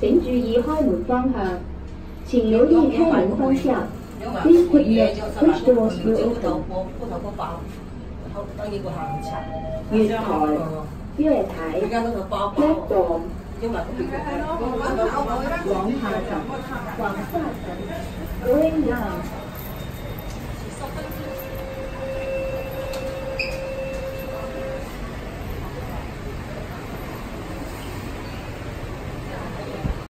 请注意開門方向，前了二廳門方向。Westgate Westcross Road。原來，原來台台東。nhưng mà cũng bị gọn hàng gọn hàng